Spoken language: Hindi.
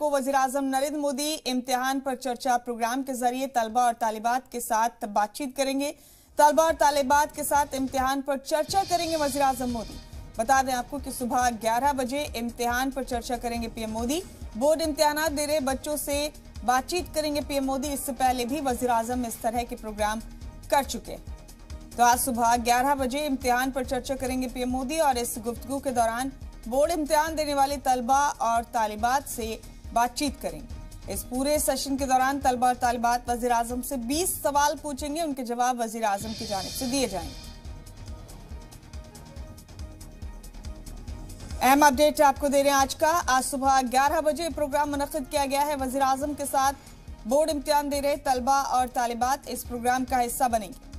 को वज़ीर अजम नरेंद्र मोदी इम्तिहान पर चर्चा प्रोग्राम के ज़रिए तलबा और तालिबात के साथ बातचीत करेंगे। तलबा और तालिबात के साथ इम्तिहान पर चर्चा करेंगे वज़ीर अजम मोदी। बता दें आपको कि सुबह 11 बजे इम्तिहान पर चर्चा करेंगे पीएम मोदी। बोर्ड इम्तिहान दे रहे बच्चों से बातचीत करेंगे पीएम मोदी। इससे पहले भी वज़ीर आज़म इस तरह के प्रोग्राम कर चुके तो आज सुबह 11 बजे इम्तिहान पर चर्चा करेंगे पीएम मोदी और इस गुफ्तगु के दौरान बोर्ड इम्तिहान देने वाले तलबा और तालिबात से बातचीत करेंगे। इस पूरे सेशन के दौरान तलबा और तालिबात वज़ीर आज़म से 20 सवाल पूछेंगे। उनके जवाब वज़ीर आज़म की जानब से दिए जाएँगे। अहम अपडेट आपको दे रहे हैं आज का। आज सुबह 11 बजे प्रोग्राम मुनद किया गया है। वज़ीर आज़म के साथ बोर्ड इम्तिहान दे रहे तलबा और तालिबात। इस प्रोग्राम का हिस्सा बनेंगे।